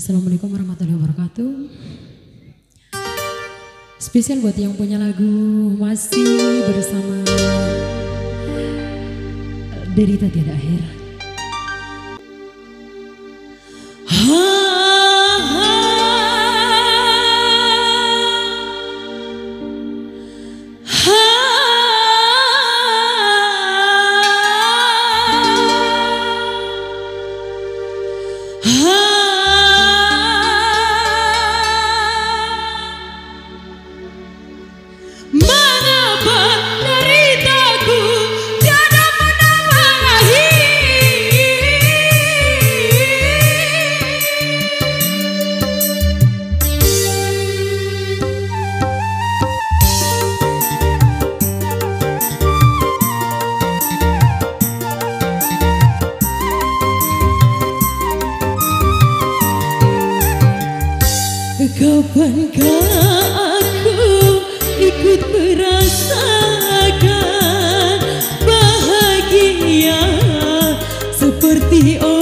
Assalamualaikum warahmatullahi wabarakatuh. Spesial buat yang punya lagu masih bersama eh, Derita Tiada Akhir. Kapankah aku ikut merasakan bahagia seperti orang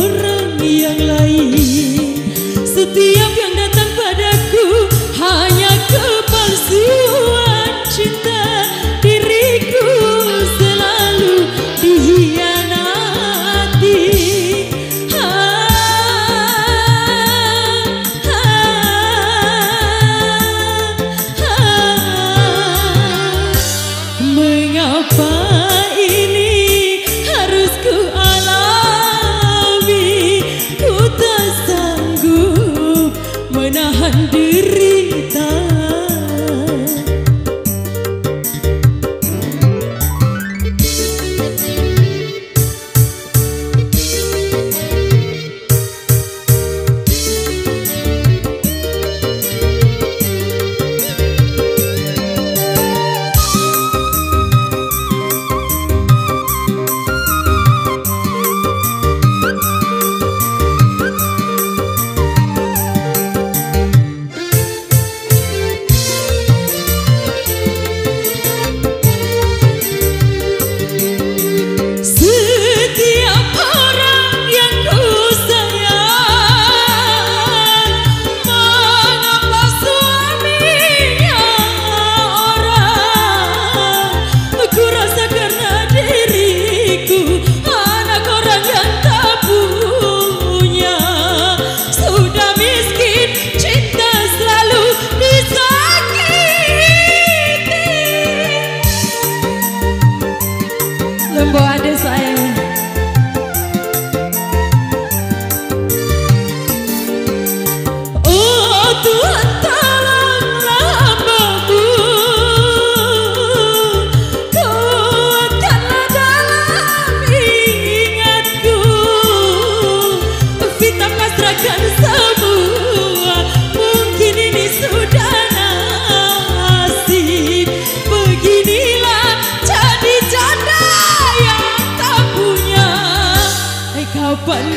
kapan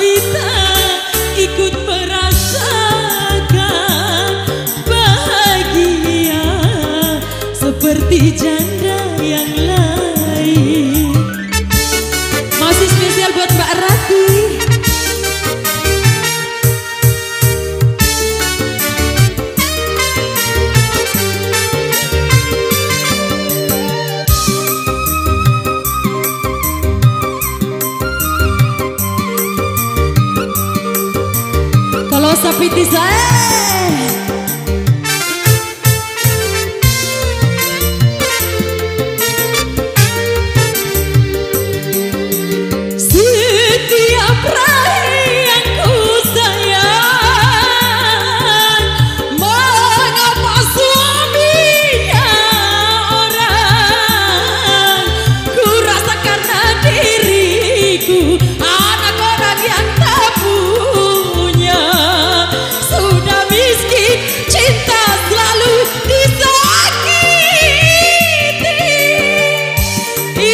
kita ikut merasakan bahagia? Seperti janda yang lain. Nossa pizza é... Y